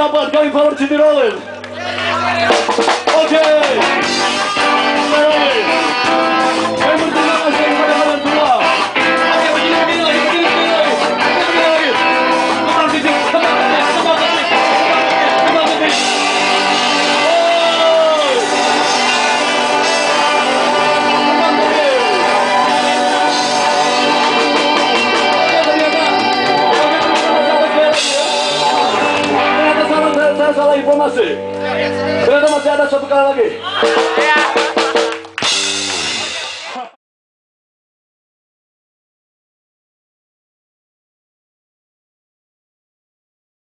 that one going forward to the Rollers. Okay. saya salah informasi. Ternyata masih ada satu kali lagi. Iya.